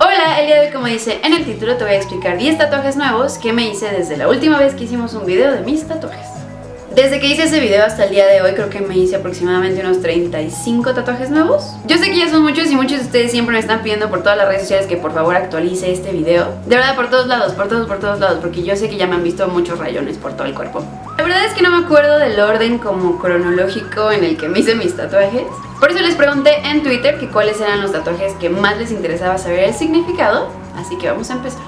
Hola, el día de hoy como dice en el título te voy a explicar 10 tatuajes nuevos que me hice desde la última vez que hicimos un video de mis tatuajes. Desde que hice ese video hasta el día de hoy creo que me hice aproximadamente unos 35 tatuajes nuevos. Yo sé que ya son muchos y muchos de ustedes siempre me están pidiendo por todas las redes sociales que por favor actualice este video. De verdad, por todos lados, por todos, por todos lados, porque yo sé que ya me han visto muchos rayones por todo el cuerpo. La verdad es que no me acuerdo del orden como cronológico en el que me hice mis tatuajes. Por eso les pregunté en Twitter que cuáles eran los tatuajes que más les interesaba saber el significado. Así que vamos a empezar.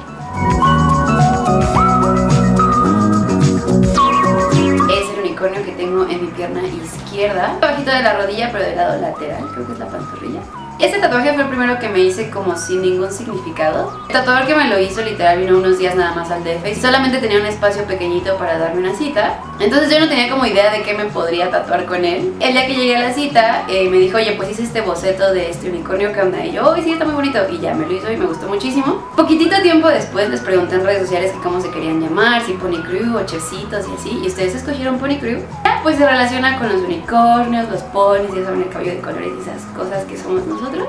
que tengo en mi pierna izquierda, bajito de la rodilla pero del lado lateral, creo que es la pantorrilla. Este tatuaje fue el primero que me hice como sin ningún significado. El tatuador que me lo hizo literal vino unos días nada más al DF y solamente tenía un espacio pequeñito para darme una cita. Entonces yo no tenía como idea de qué me podría tatuar con él. El día que llegué a la cita eh, me dijo, oye pues hice este boceto de este unicornio, ¿qué onda? Y yo, uy sí, está muy bonito. Y ya me lo hizo y me gustó muchísimo. Poquitito tiempo después les pregunté en redes sociales que cómo se querían llamar, si Pony Crew o Chefcitos y así. Y ustedes escogieron Pony Crew. Pues se relaciona con los unicornios, los ponis, y saben el cabello de colores y esas cosas que somos nosotros.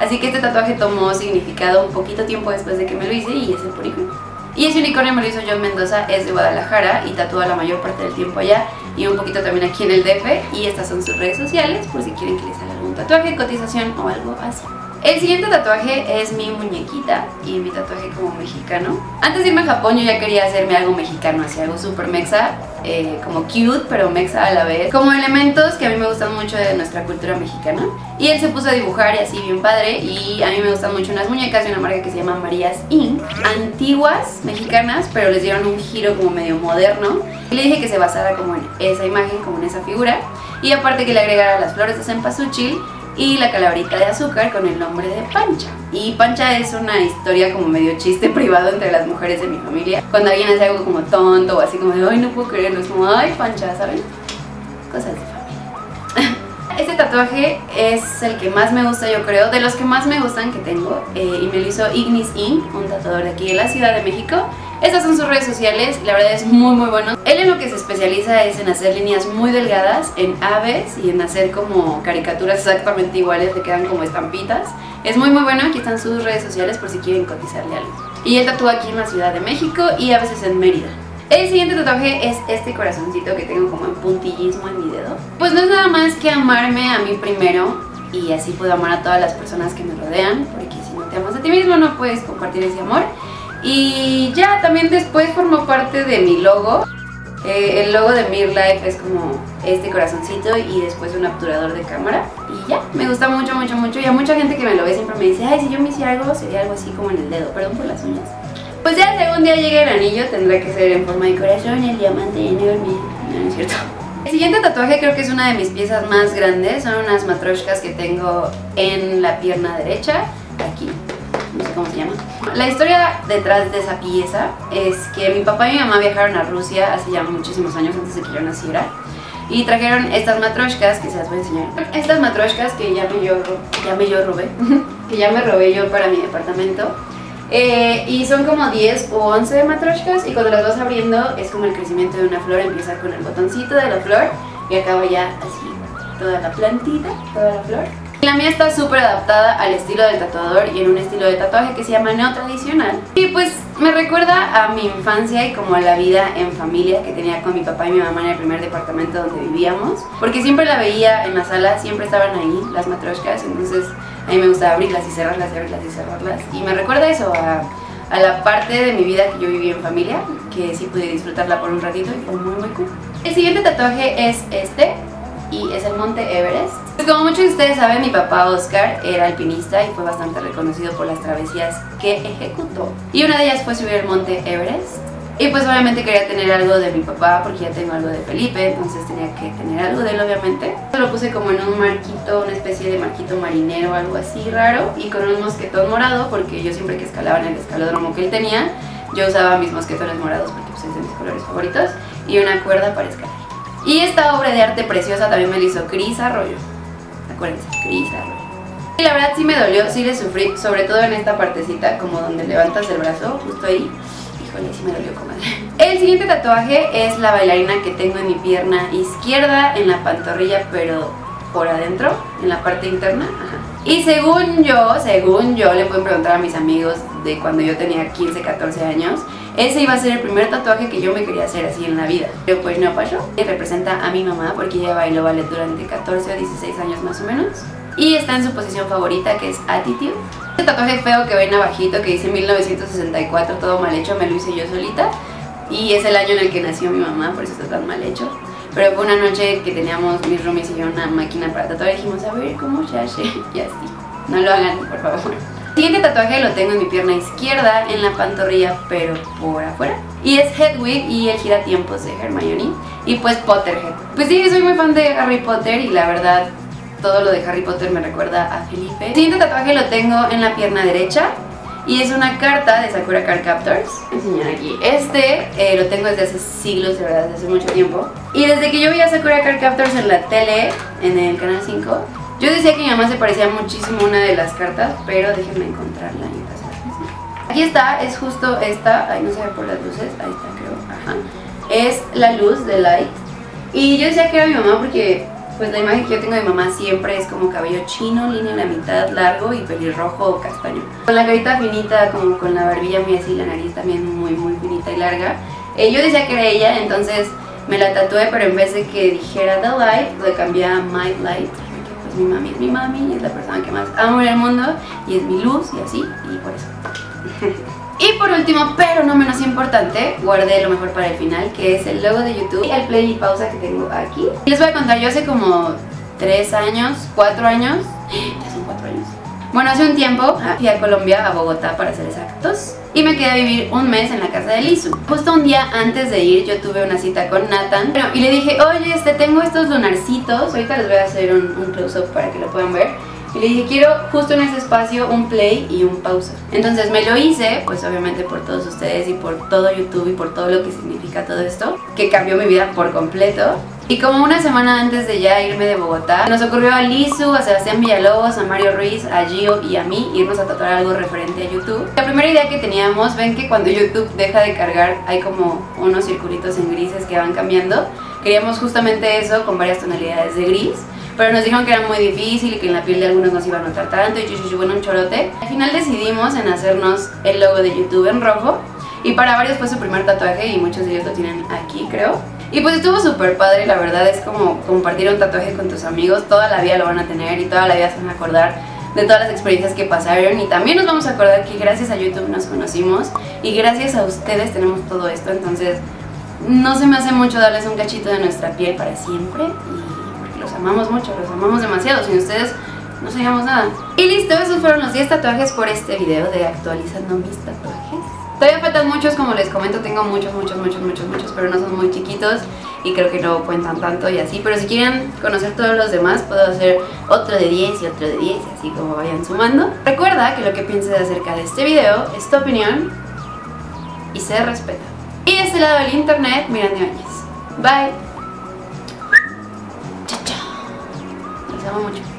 Así que este tatuaje tomó significado un poquito tiempo después de que me lo hice y es el unicornio. Y ese unicornio me lo hizo John Mendoza, es de Guadalajara y tatúa la mayor parte del tiempo allá y un poquito también aquí en el DF y estas son sus redes sociales por si quieren que les haga algún tatuaje, cotización o algo así. El siguiente tatuaje es mi muñequita y mi tatuaje como mexicano. Antes de irme a Japón yo ya quería hacerme algo mexicano, así algo super mexa, eh, como cute pero mexa a la vez. Como elementos que a mí me gustan mucho de nuestra cultura mexicana. Y él se puso a dibujar y así bien padre y a mí me gustan mucho unas muñecas de una marca que se llama Marías Inc. Antiguas, mexicanas, pero les dieron un giro como medio moderno. Y le dije que se basara como en esa imagen, como en esa figura. Y aparte que le agregara las flores de cempasúchil y la calaverita de azúcar con el nombre de Pancha. Y Pancha es una historia como medio chiste privado entre las mujeres de mi familia. Cuando alguien hace algo como tonto o así como de, ay, no puedo creerlo, es como, ay, Pancha, ¿saben? Cosas de familia. este tatuaje es el que más me gusta, yo creo, de los que más me gustan que tengo. Eh, y me lo hizo Ignis Inc., un tatuador de aquí de la Ciudad de México. Estas son sus redes sociales, la verdad es muy muy bueno. Él en lo que se especializa es en hacer líneas muy delgadas, en aves y en hacer como caricaturas exactamente iguales, le quedan como estampitas. Es muy muy bueno, aquí están sus redes sociales por si quieren cotizarle algo. Y él tatúa aquí en la Ciudad de México y a veces en Mérida. El siguiente tatuaje es este corazoncito que tengo como en puntillismo en mi dedo. Pues no es nada más que amarme a mí primero y así puedo amar a todas las personas que me rodean, porque si no te amas a ti mismo no puedes compartir ese amor. Y ya, también después formó parte de mi logo. Eh, el logo de Mir Life es como este corazoncito y después un obturador de cámara. Y ya, me gusta mucho, mucho, mucho. Y a mucha gente que me lo ve siempre me dice, ay, si yo me hiciera algo, sería algo así como en el dedo. Perdón por las uñas. Pues ya, si algún día llega el anillo, tendrá que ser en forma de corazón, el diamante enorme. No, no es cierto. El siguiente tatuaje creo que es una de mis piezas más grandes. Son unas matroshkas que tengo en la pierna derecha, aquí no sé cómo se llama. La historia detrás de esa pieza es que mi papá y mi mamá viajaron a Rusia hace ya muchísimos años antes de que yo naciera y trajeron estas matroshkas que se las voy a enseñar. Estas matroshkas que ya me yo, ya yo robé, que ya me yo para mi departamento. Eh, y son como 10 o 11 matroshkas y cuando las vas abriendo es como el crecimiento de una flor, empieza con el botoncito de la flor y acaba ya así toda la plantita, toda la flor. La mía está súper adaptada al estilo del tatuador y en un estilo de tatuaje que se llama neotradicional. Y pues me recuerda a mi infancia y como a la vida en familia que tenía con mi papá y mi mamá en el primer departamento donde vivíamos. Porque siempre la veía en la sala, siempre estaban ahí las matroshkas, entonces a mí me gustaba abrirlas y cerrarlas y abrirlas y cerrarlas. Y me recuerda eso a, a la parte de mi vida que yo viví en familia, que sí pude disfrutarla por un ratito y fue muy muy cool. El siguiente tatuaje es este, y es el monte Everest. Pues como muchos de ustedes saben, mi papá Oscar era alpinista y fue bastante reconocido por las travesías que ejecutó. Y una de ellas fue subir el monte Everest. Y pues obviamente quería tener algo de mi papá porque ya tengo algo de Felipe, entonces tenía que tener algo de él obviamente. Lo puse como en un marquito, una especie de marquito marinero, algo así raro, y con un mosquetón morado porque yo siempre que escalaba en el escalódromo que él tenía, yo usaba mis mosquetones morados porque pues es de mis colores favoritos, y una cuerda para escalar. Y esta obra de arte preciosa también me la hizo Cris Arroyo. Acuérdense, Cris Arroyo. Y la verdad sí me dolió, sí le sufrí, sobre todo en esta partecita, como donde levantas el brazo, justo ahí. Híjole, sí me dolió, comadre. El siguiente tatuaje es la bailarina que tengo en mi pierna izquierda, en la pantorrilla, pero por adentro, en la parte interna. Y según yo, según yo, le pueden preguntar a mis amigos de cuando yo tenía 15, 14 años, ese iba a ser el primer tatuaje que yo me quería hacer así en la vida. Pero pues no pasó. Y representa a mi mamá porque ella bailó ballet durante 14 o 16 años más o menos. Y está en su posición favorita que es Attitude. Este tatuaje feo que ven abajito que dice 1964, todo mal hecho, me lo hice yo solita. Y es el año en el que nació mi mamá, por eso está tan mal hecho. Pero fue una noche que teníamos mis roomies y yo una máquina para tatuar y dijimos, a ver cómo se hace. Y así. No lo hagan, por favor. Siguiente tatuaje lo tengo en mi pierna izquierda, en la pantorrilla, pero por afuera. Y es Hedwig y el giratiempos de Hermione. Y pues Potterhead. Pues sí, soy muy fan de Harry Potter y la verdad todo lo de Harry Potter me recuerda a Felipe. El siguiente tatuaje lo tengo en la pierna derecha y es una carta de Sakura Card Captors. Enseñar aquí. Este eh, lo tengo desde hace siglos, de verdad, desde hace mucho tiempo. Y desde que yo vi a Sakura Card Captors en la tele, en el canal 5, yo decía que mi mamá se parecía muchísimo a una de las cartas, pero déjenme encontrarla Aquí está, es justo esta, ahí no se ve por las luces, ahí está creo, ajá. Es la luz de light. Y yo decía que era mi mamá porque pues la imagen que yo tengo de mamá siempre es como cabello chino, línea en la mitad, largo y pelirrojo o castaño. Con la carita finita, como con la barbilla muy así, la nariz también muy muy finita y larga. Eh, yo decía que era ella, entonces me la tatué, pero en vez de que dijera The Light, le cambié a My Light. Pues mi mami es mi mami, es la persona que más amo en el mundo y es mi luz y así, y por eso. Y por último, pero no menos importante, guardé lo mejor para el final, que es el logo de YouTube y el play y pausa que tengo aquí. Les voy a contar, yo hace como 3 años, 4 años, Bueno, hace un tiempo fui a Colombia, a Bogotá para ser exactos, y me quedé a vivir un mes en la casa de Lizu. Justo un día antes de ir yo tuve una cita con Nathan y le dije, oye, este, tengo estos lunarcitos, ahorita les voy a hacer un, un close-up para que lo puedan ver y le dije, quiero justo en ese espacio un play y un pausa. Entonces me lo hice, pues obviamente por todos ustedes y por todo YouTube y por todo lo que significa todo esto, que cambió mi vida por completo. Y como una semana antes de ya irme de Bogotá, nos ocurrió a Lizu, a Sebastián Villalobos, a Mario Ruiz, a Gio y a mí irnos a tatuar algo referente a YouTube. La primera idea que teníamos, ven que cuando YouTube deja de cargar hay como unos circulitos en grises que van cambiando. Queríamos justamente eso con varias tonalidades de gris pero nos dijeron que era muy difícil y que en la piel de algunos nos iba a notar tanto y chuchuchu, bueno, un chorote. Al final decidimos en hacernos el logo de YouTube en rojo y para varios fue su primer tatuaje y muchos de ellos lo tienen aquí, creo. Y pues estuvo súper padre, la verdad es como compartir un tatuaje con tus amigos, toda la vida lo van a tener y toda la vida se van a acordar de todas las experiencias que pasaron y también nos vamos a acordar que gracias a YouTube nos conocimos y gracias a ustedes tenemos todo esto, entonces no se me hace mucho darles un cachito de nuestra piel para siempre los amamos mucho, los amamos demasiado, sin ustedes no seríamos nada. Y listo, esos fueron los 10 tatuajes por este video de actualizando mis tatuajes. Todavía faltan muchos, como les comento, tengo muchos, muchos, muchos, muchos, muchos, pero no son muy chiquitos y creo que no cuentan tanto y así. Pero si quieren conocer todos los demás, puedo hacer otro de 10 y otro de 10 así como vayan sumando. Recuerda que lo que pienses acerca de este video es tu opinión y se respeta. Y de este lado del internet, Miranda. Bye. Amo mucho.